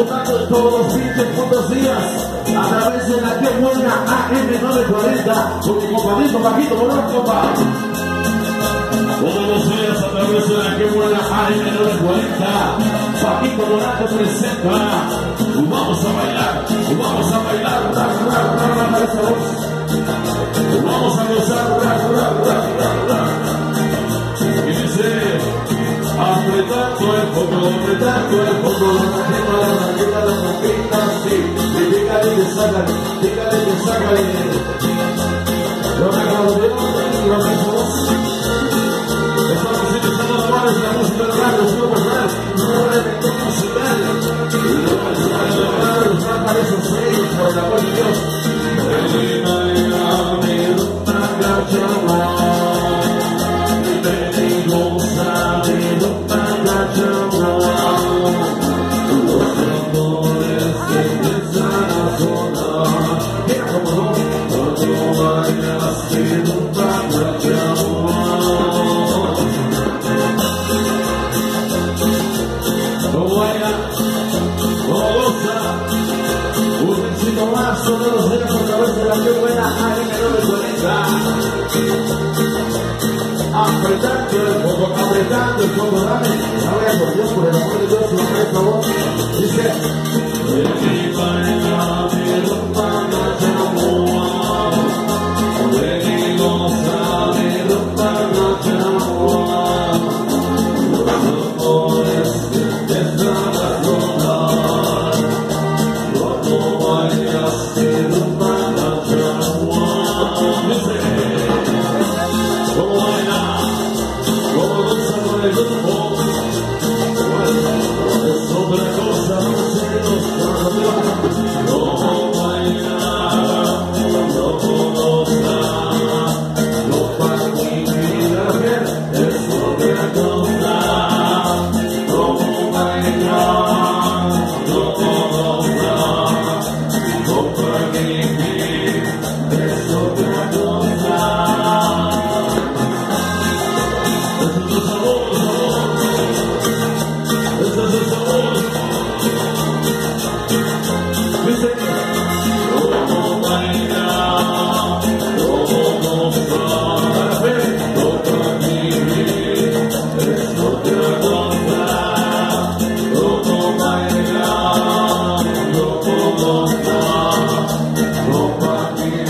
todos los días, todos días, a través de la que buena AM940, con mi compañero Paquito copa Todos los días a través de la que buena AM940, Paquito Morán presenta, vamos a bailar, vamos a bailar, vamos a gozar, vamos a gozar, sácale, dígale que sácale. Lo que y lo poquito más los dedos otra vez de la buena me lo apretando el apretando el por por el amor de Dios por dice Amen.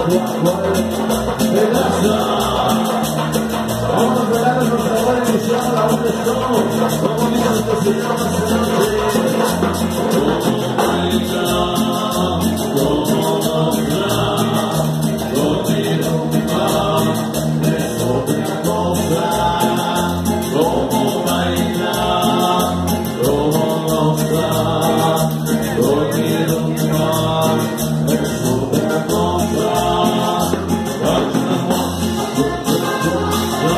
Vamos a esperar a nuestra buena emoción, a vamos a